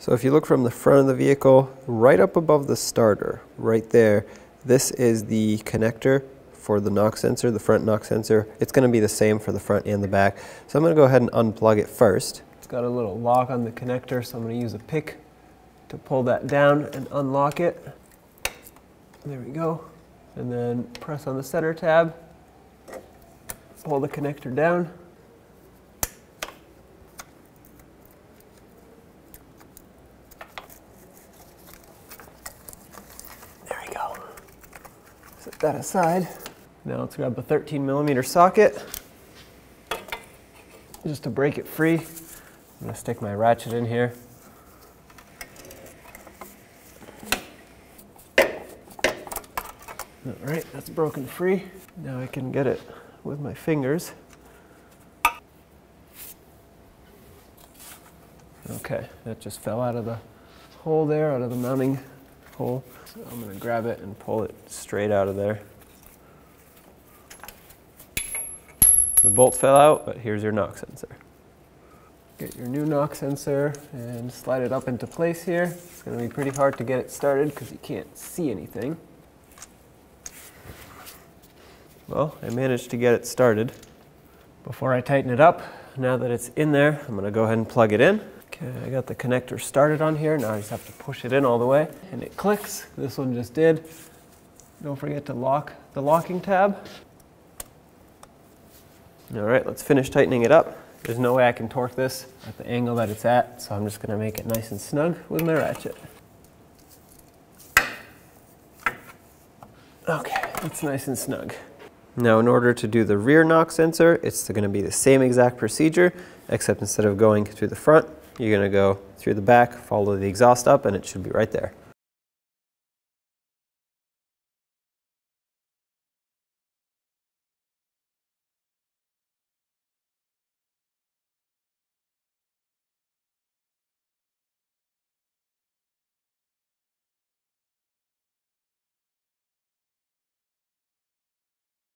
So if you look from the front of the vehicle, right up above the starter, right there, this is the connector for the knock sensor, the front knock sensor. It's going to be the same for the front and the back. So I'm going to go ahead and unplug it first. It's got a little lock on the connector, so I'm to use a pick to pull that down and unlock it. There we go. And then press on the center tab, pull the connector down. There we go. Set that aside. Now let's grab a 13 millimeter socket just to break it free. I'm gonna stick my ratchet in here. All right, that's broken free. Now I can get it with my fingers. Okay, that just fell out of the hole there, out of the mounting hole. So I'm gonna grab it and pull it straight out of there. The bolt fell out, but here's your knock sensor. Get your new knock sensor and slide it up into place here. It's gonna be pretty hard to get it started because you can't see anything. Well, I managed to get it started. Before I tighten it up, now that it's in there, I'm gonna go ahead and plug it in. Okay, I got the connector started on here. Now I just have to push it in all the way and it clicks. This one just did. Don't forget to lock the locking tab. All right, let's finish tightening it up. There's no way I can torque this at the angle that it's at, so I'm just gonna make it nice and snug with my ratchet. Okay, it's nice and snug. Now in order to do the rear knock sensor, it's gonna be the same exact procedure, except instead of going through the front, you're gonna go through the back, follow the exhaust up, and it should be right there.